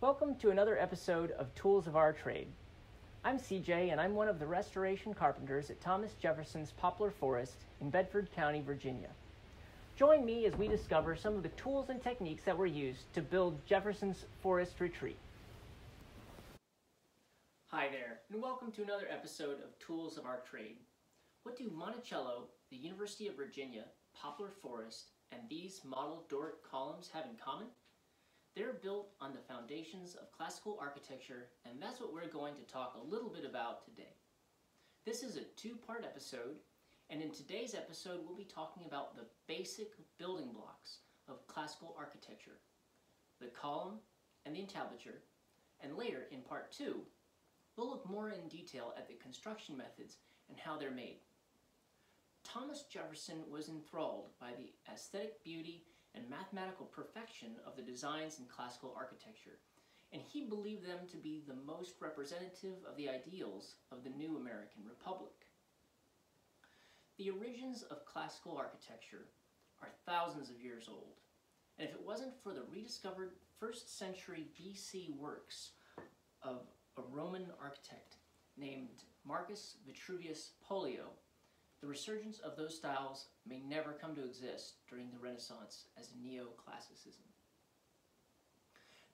Welcome to another episode of Tools of Our Trade. I'm CJ, and I'm one of the restoration carpenters at Thomas Jefferson's Poplar Forest in Bedford County, Virginia. Join me as we discover some of the tools and techniques that were used to build Jefferson's Forest Retreat. Hi there, and welcome to another episode of Tools of Our Trade. What do Monticello, the University of Virginia, Poplar Forest, and these model Doric columns have in common? They're built on the foundations of classical architecture, and that's what we're going to talk a little bit about today. This is a two-part episode, and in today's episode we'll be talking about the basic building blocks of classical architecture, the column and the entablature, and later in part two, we'll look more in detail at the construction methods and how they're made. Thomas Jefferson was enthralled by the aesthetic beauty and mathematical perfection of the designs in classical architecture, and he believed them to be the most representative of the ideals of the new American Republic. The origins of classical architecture are thousands of years old, and if it wasn't for the rediscovered first century BC works of a Roman architect named Marcus Vitruvius Pollio, the resurgence of those styles may never come to exist during the Renaissance as neoclassicism.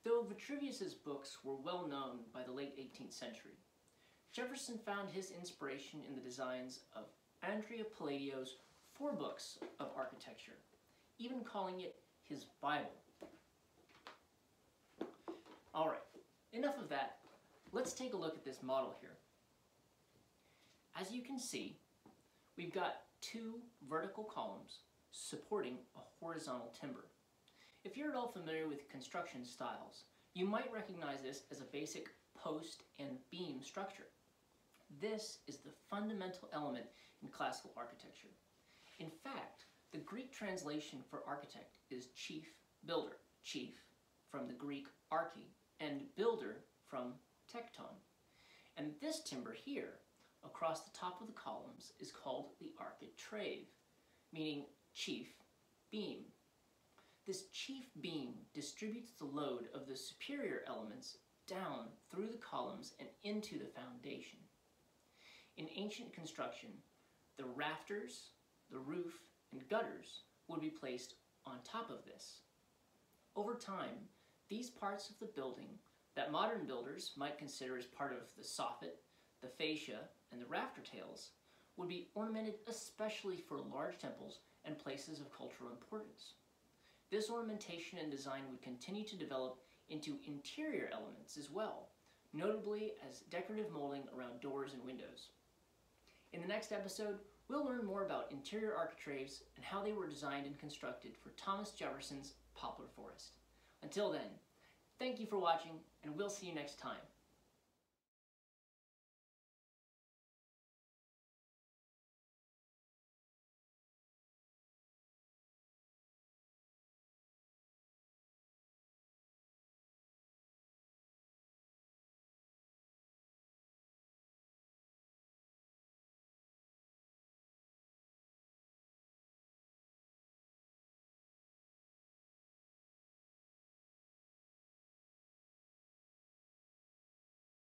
Though Vitruvius's books were well known by the late 18th century, Jefferson found his inspiration in the designs of Andrea Palladio's Four Books of Architecture, even calling it his Bible. All right, enough of that. Let's take a look at this model here. As you can see, we've got two vertical columns supporting a horizontal timber. If you're at all familiar with construction styles, you might recognize this as a basic post and beam structure. This is the fundamental element in classical architecture. In fact, the Greek translation for architect is chief builder, chief from the Greek arche, and builder from tecton. And this timber here across the top of the columns is called the architrave, meaning chief beam. This chief beam distributes the load of the superior elements down through the columns and into the foundation. In ancient construction, the rafters, the roof, and gutters would be placed on top of this. Over time, these parts of the building that modern builders might consider as part of the soffit, the fascia, and the rafter tails would be ornamented especially for large temples and places of cultural importance. This ornamentation and design would continue to develop into interior elements as well, notably as decorative molding around doors and windows. In the next episode, we'll learn more about interior architraves and how they were designed and constructed for Thomas Jefferson's poplar forest. Until then, thank you for watching, and we'll see you next time.